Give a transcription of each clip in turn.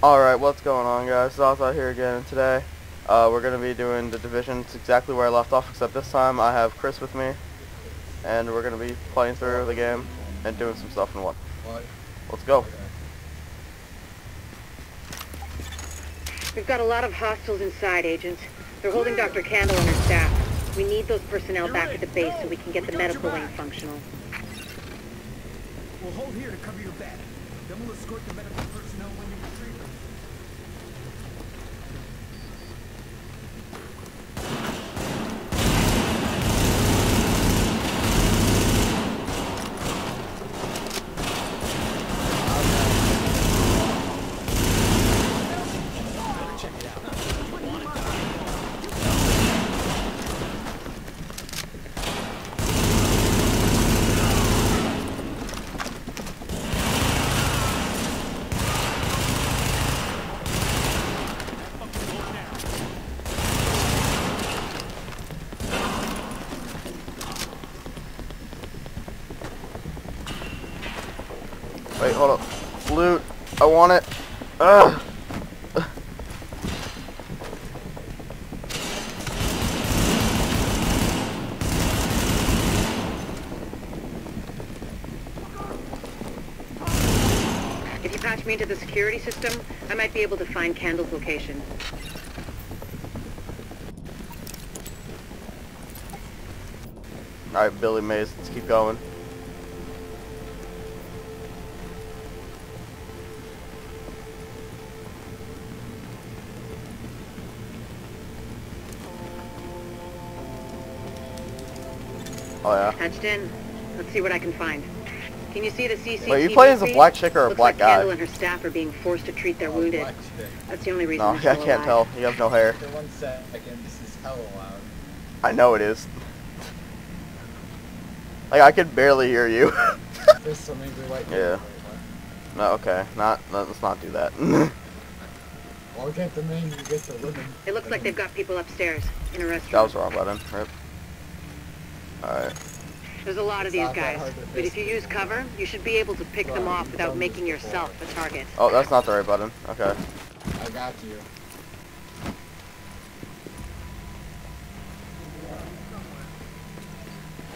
Alright, what's going on guys? XaXa here again and today uh, we're going to be doing the division. It's exactly where I left off except this time I have Chris with me and we're going to be playing through the game and doing some stuff and what. What? Let's go. We've got a lot of hostiles inside, agents. They're holding Dr. Kandel and her staff. We need those personnel back at the base so we can get the medical wing functional. We'll hold here to cover your back. Then we'll escort the medical Wait, hold up. Loot. I want it. Ugh. If you patch me into the security system, I might be able to find Kandel's location. Alright, Billy Mays, let's keep going. Oh yeah. Patched in. Let's see what I can find. Can you see the CCTV Wait, you playing as a black chick or a Looks black like guy? Kandel and her staff are being forced to treat their Oh, wounded. black chick. That's the only reason No, I can't tell. You have no hair. After one second, this is hella loud. I know it is. Like, I can barely hear you. There's some angry white people. Yeah. No, okay. Not, let's not do that. Why can't the men you get the women? It looks like they've got people upstairs in a restaurant. that restaurant. was the wrong button. Rip. Alright. There's a lot of these guys, but if you use cover, you should be able to pick them off without making yourself a target. Oh, that's not the right button. Okay. I got you.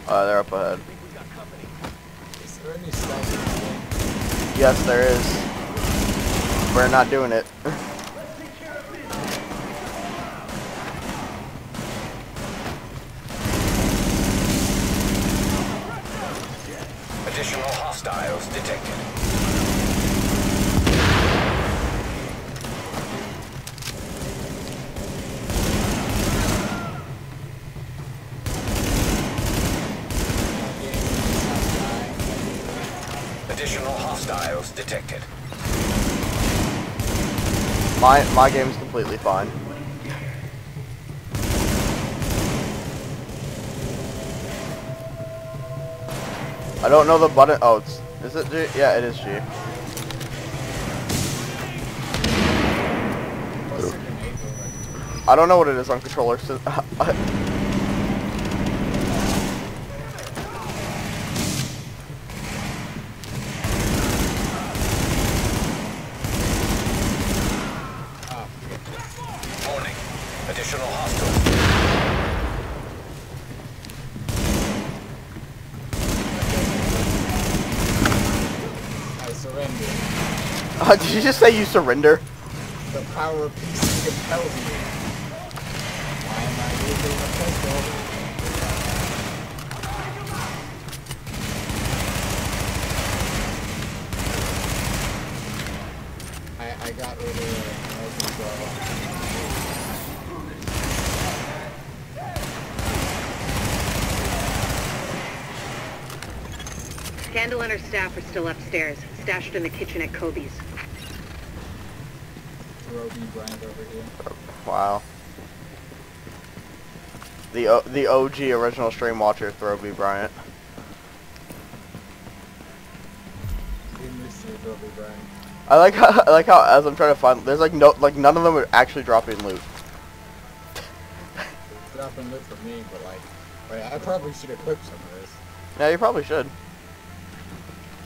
Uh, they're up ahead. Is there any stuff in this game? Yes, there is. We're not doing it. Additional hostiles detected. Additional hostiles detected. My my game's completely fine. I don't know the button. Oh, it's is it G? Yeah, it is G. I don't know what it is on controller Ah, Warning. Additional hostiles. I surrender. uh, did you just say you surrender? The power of peace compels me. Why am I using a pistol? I, I got rid of the control. Kandel and her staff are still upstairs, stashed in the kitchen at Kobe's. Roby Bryant over here. Wow. The o the OG original stream watcher, Throby Bryant. Didn't receive Roby Bryant. I like how I like how as I'm trying to find, there's like no like none of them are actually dropping loot. It's dropping loot for me, but like, wait, I probably should equip some of this. Yeah, you probably should.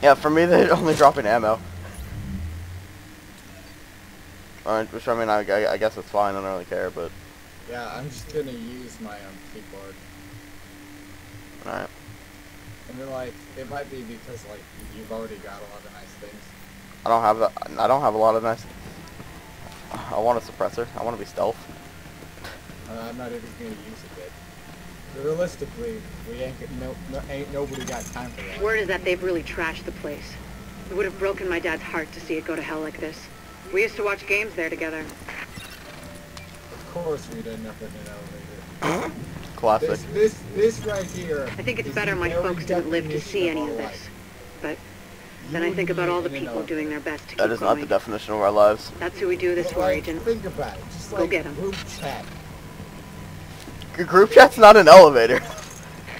Yeah, for me they only drop dropping ammo. Or, which I mean, I, I, I guess it's fine. I don't really care, but Yeah, I'm just gonna use my um, keyboard. alright. And then like, it might be because like you've already got a lot of nice things. I don't have a, I don't have a lot of nice. I want a suppressor. I want to be stealth. Uh, I'm not even gonna use it yet. Realistically, we ain't get, no, no ain't nobody got time for that. Word is that they've really trashed the place. It would have broken my dad's heart to see it go to hell like this. We used to watch games there together. Of course, we'd end up in an elevator. Classic. This, this, this right here. I think it's better my folks didn't live to see of any of this. life. But You then I think about all the people elevator. doing their best to That keep is not the definition of our lives. That's who we do this But, for, like, Agent. Think about it. Just Go like get 'em. group chat. G- Group chat's not an elevator.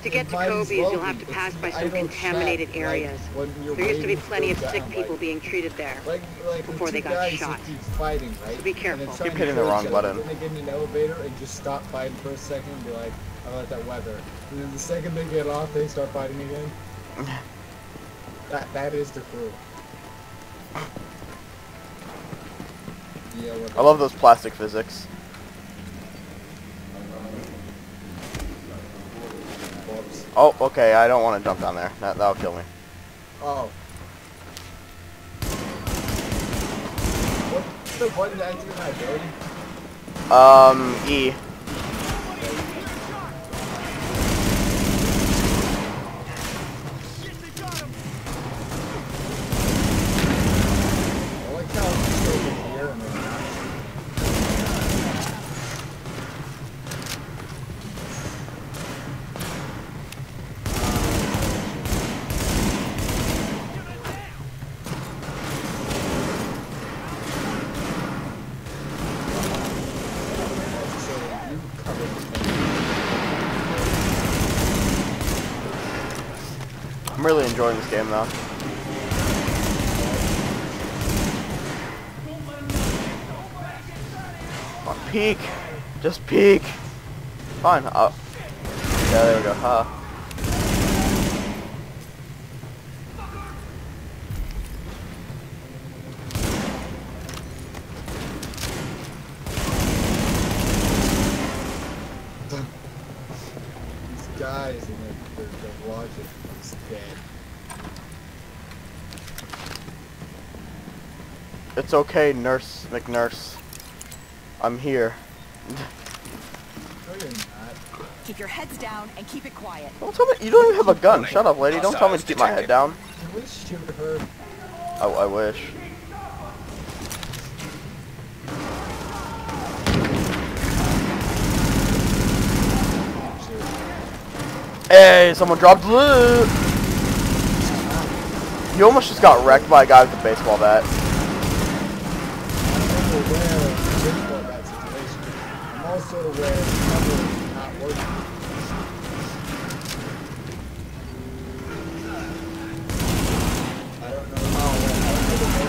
To get to Might Kobe's, you'll have be. to It's pass by some idle chat, contaminated like, areas. There used to be plenty of sick them, people like- being treated there. Like, like before two they got shot. Keep fighting, right? So be careful. then Keep hitting the kill wrong each other. button. They get in an elevator and just stop fighting for a second and be like, "How about that weather?" And then the second they get off, they start fighting again. that that is the crew. Yeah, I love those plastic physics. Oh, okay. I don't want to jump down there. That that'll kill me. Oh. What's the button to activate my ability? Um, E. I like how it's just over here and then not. So you covered the I'm really enjoying this game though. Come on, peek. Just peek. Fine. Uh, yeah, there we go. Huh. These guys and the, the, the logic is dead. It's okay, Nurse McNurse. I'm here. No, you're not. Keep your heads down and keep it quiet. Don't tell me you don't even have a gun. Shut up, lady. Don't oh, tell me to keep my head down. Can we shoot her? I, oh, I wish. Hey, someone dropped loot. You almost just got wrecked by a guy with a baseball bat. I'm aware of the baseball bat situation. I'm also aware the cover is not working. I don't know how well. I don't know the melee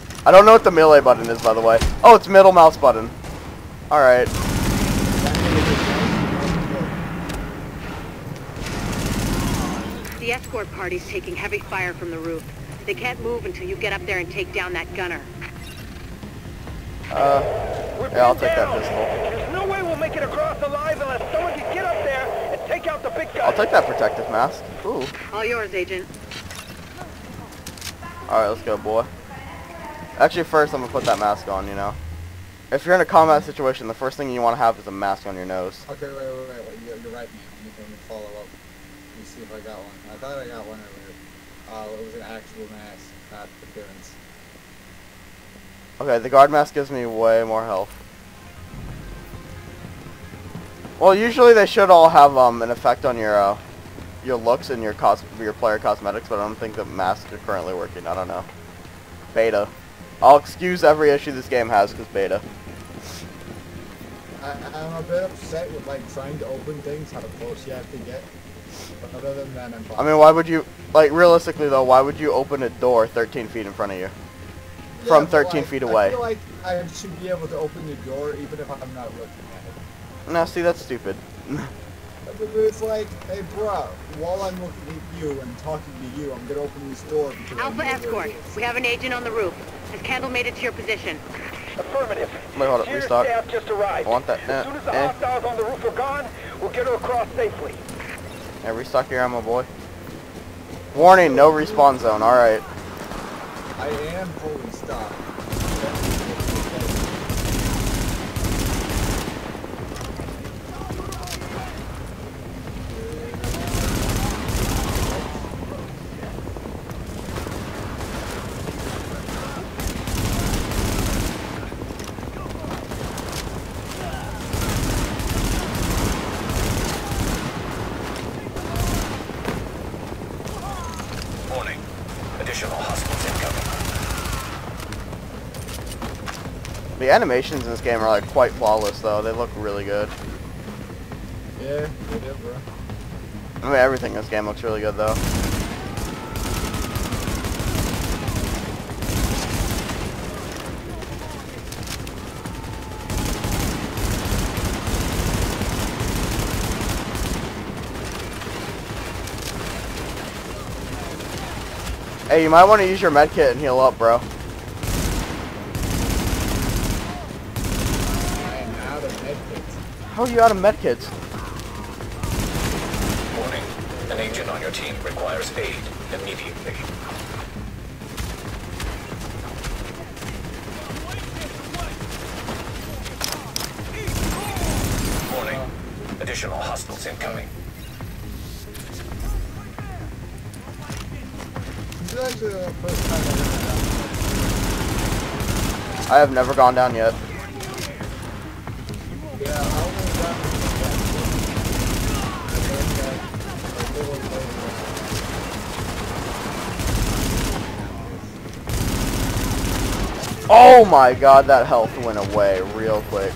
button. I don't know what the melee button is, by the way. Oh, it's middle mouse button. Alright. That melee is The escort party's taking heavy fire from the roof. They can't move until you get up there and take down that gunner. Uh, yeah, I'll take that pistol. There's no way we'll make it across alive unless someone can get up there and take out the big guy. I'll take that protective mask. Ooh. All yours, Agent. Alright, let's go, boy. Actually, first I'm gonna put that mask on, you know. If you're in a combat situation, the first thing you want to have is a mask on your nose. Okay, wait, wait, wait, wait. You're, you're right, man. Let me, let me follow up. Let me see if I got one. I thought I got one earlier. Uh, it was an actual mask, not appearance. Okay, the guard mask gives me way more health. Well, usually they should all have um an effect on your uh, your looks and your cos your player cosmetics, but I don't think the masks are currently working. I don't know. Beta. I'll excuse every issue this game has because beta. I, I'm a bit upset with like trying to open things, how close you have to get. But other than that, I'm fine. I mean, why would you like realistically though? Why would you open a door 13 feet in front of you? From 13 like, feet I away. feel like I should be able to open the door even if I'm not looking at it. No, see that's stupid. But It's like, hey, bro, while I'm looking at you and talking to you, I'm gonna open this door because Alpha know where it Escort, we have an agent on the roof. Has Kandel made it to your position? Affirmative. Wait, hold up, Shearer's restart. staff just arrived. I want that. As soon as the Eh, eh. hostiles on the roof are gone, we'll get her across safely. Yeah, restock your ammo, boy. Warning, no respawn zone. Alright. I am fully. Warning. Additional hostiles incoming. The animations in this game are like quite flawless, though. They look really good. Yeah, they did, bro. I mean, everything in this game looks really good, though. Hey, you might want to use your med kit and heal up, bro. I am out of medkits. How are you out of medkits? Warning. An agent on your team requires aid immediately. Warning. Additional hostiles incoming. This is actually the first time I've ever done I have never gone down yet. this. Yeah, I only got this one. I learned that a little later. Oh my god, that health went away real quick.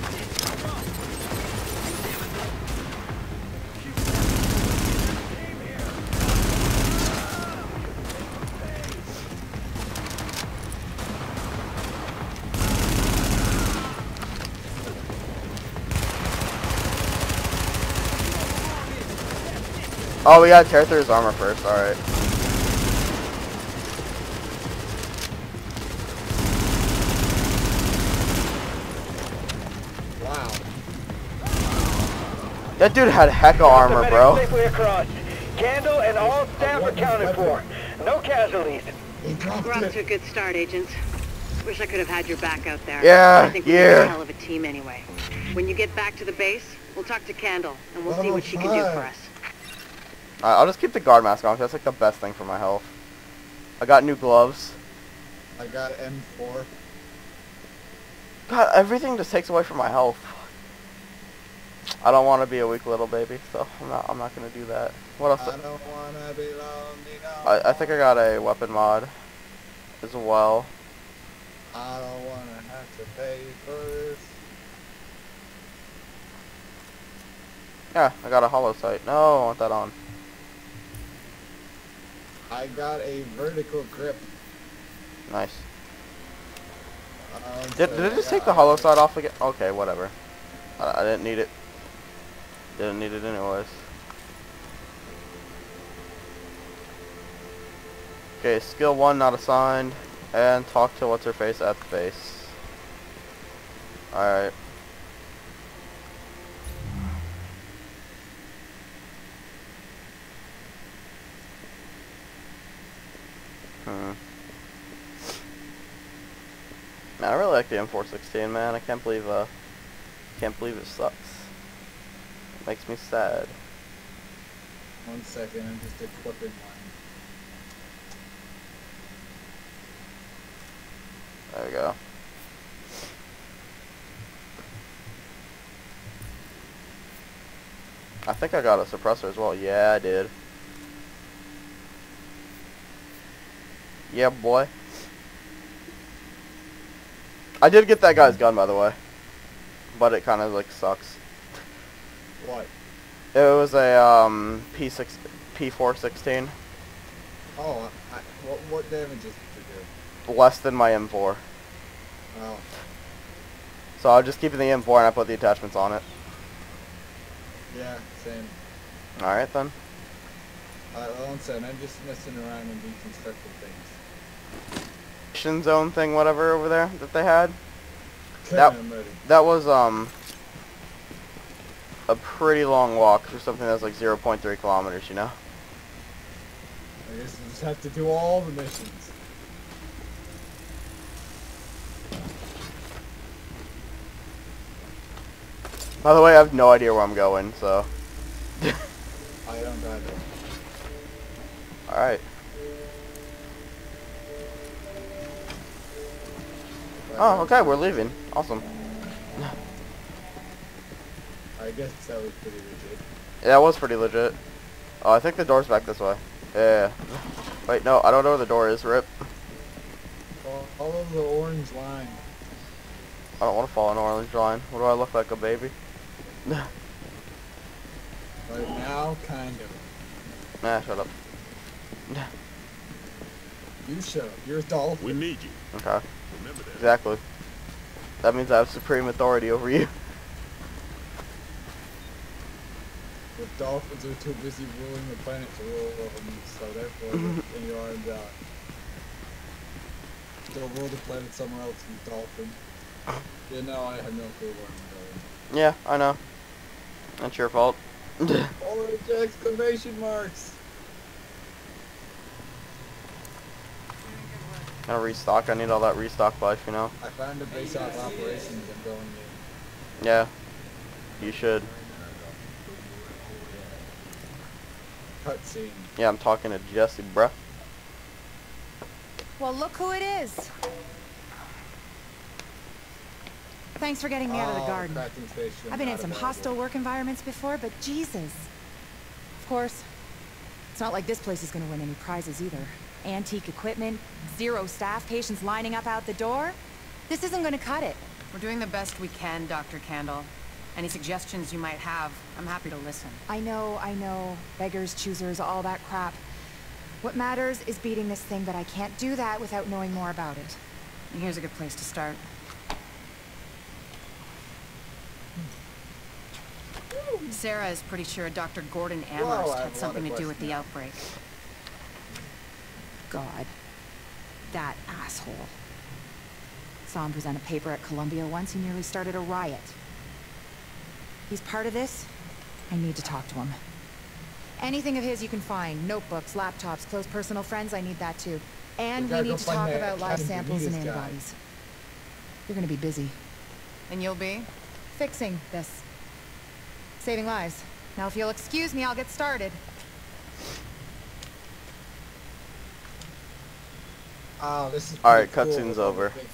Oh, we gotta tear through his armor first, alright. Wow. That dude had hecka Got the armor, bro. Safely across. Kandel and all staff accounted for. No casualties. He We're off to a good start, agents. Wish I could have had your back out there. Yeah, I think we're yeah. a hell of a team anyway. When you get back to the base, we'll talk to Kandel, and we'll see Oh, what she can do for us. Alright, I'll just keep the guard mask on. 'cause That's like the best thing for my health. I got new gloves. I got M4. God, everything just takes away from my health. I don't want to be a weak little baby, so I'm not. I'm not gonna do that. What else? I don't wanna be lonely no I, I think I got a weapon mod as well. I don't wanna have to pay for this. Yeah, I got a holo sight. No, I want that on. I got a vertical grip. Nice. Um, Did, did it just take the hollow side off again? Okay, whatever. I, I didn't need it. Didn't need it anyways. Okay, skill one not assigned, and talk to what's her face at the base. Alright. Hmm. Man, I really like the M416, man. I can't believe, uh, can't believe it sucks. Makes me sad. One second, I'm just equipping mine. There we go. I think I got a suppressor as well. Yeah, I did. Yeah, boy. I did get that guy's gun, by the way. But it kind of, like, sucks. What? It was a, um, P6, P416. Oh, I, what, what damages did it do? Less than my M4. Oh, So I was just keeping the M4 and I put the attachments on it. yeah, same. Alright then. Alright, well, second, I'm just messing around and deconstructing things. mission zone thing, whatever, over there that they had. That- I'm. That was um a pretty long walk for something that's like 0.3 kilometers, you know. I guess you just have to do all the missions. By the way, I have no idea where I'm going, so. I don't either. Alright. Oh, okay, we're leaving. Awesome. I guess that was pretty legit. Yeah, it was pretty legit. Oh, I think the door's back this way. Yeah. Wait, no, I don't know where the door is. Rip. Follow the orange line. I don't want to fall in orange line. What do I look like, a baby? Right now, kind of. Nah, shut up. You shut up. You're a dolphin. We need you. Okay, Remember that. exactly. That means I have supreme authority over you. The dolphins are too busy ruling the planet to rule them, so therefore they're mm-hmm. in your arms out. Go rule the planet somewhere else, you dolphin. Yeah, no, I have no clue where I'm going. Yeah, I know. That's your fault. going. Orange exclamation marks! Gotta restock. I need all that restock life, you know. I found a base of operations I'm going in. Yeah. You should. Cutscene. Yeah, I'm talking to Jesse, bruh. Well, look who it is. Thanks for getting me out of the Oh, garden. I've been in some available. hostile work environments before, but Jesus. Of course, it's not like this place is going to win any prizes either. Antique equipment, zero staff, patients lining up out the door. This isn't going to cut it. We're doing the best we can, Dr. Kandel. Any suggestions you might have, I'm happy to listen. I know, I know. Beggars, choosers, all that crap. What matters is beating this thing, but I can't do that without knowing more about it. And here's a good place to start. Sarah is pretty sure Dr. Gordon Whoa, Amherst have a had something to do with questions. the outbreak. God. That asshole. Saw him present a paper at Columbia once, he nearly started a riot. He's part of this? I need to talk to him. Anything of his you can find. Notebooks, laptops, close personal friends, I need that too. And We we need to talk about live samples and Benitez guy. antibodies. You're gonna be busy. And you'll be? Fixing this. Saving lives. Now if you'll excuse me, I'll get started. Oh, this is Alright, pretty cool cutscene's with all the over. big